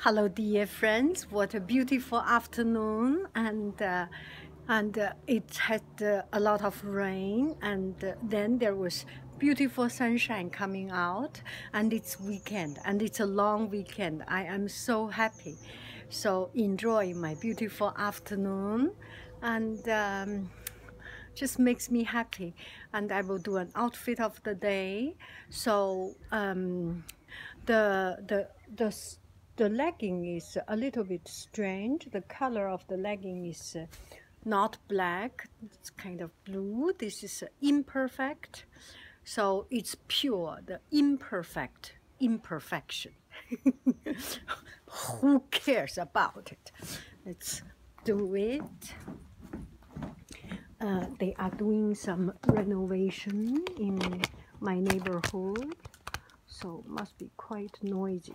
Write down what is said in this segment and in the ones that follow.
Hello, dear friends. What a beautiful afternoon, and uh, and uh, it had uh, a lot of rain, and uh, then there was beautiful sunshine coming out, and it's weekend, and it's a long weekend. I am so happy. So enjoy my beautiful afternoon, and. Um, just makes me happy and I will do an outfit of the day so um, the the the the legging is a little bit strange. The color of the legging is uh, not black, it's kind of blue. This is uh, imperfect. So it's pure, the imperfect imperfection. Who cares about it? Let's do it. Uh, they are doing some renovation in my neighborhood, so must be quite noisy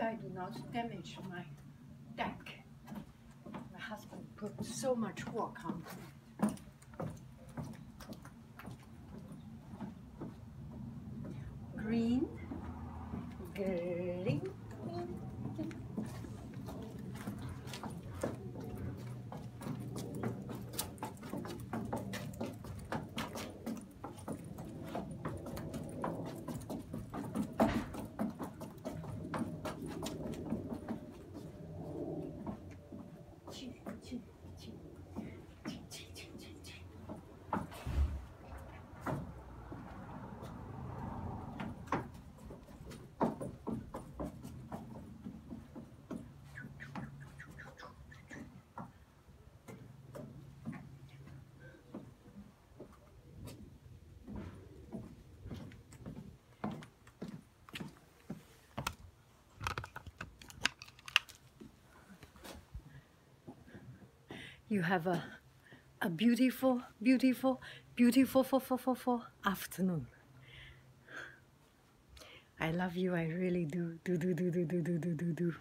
I do not damage my deck. My husband put so much work on it. Green, green, you have a, a beautiful, beautiful, beautiful for, for, for, for afternoon. I love you, I really do, do, do, do, do, do, do, do, do, do.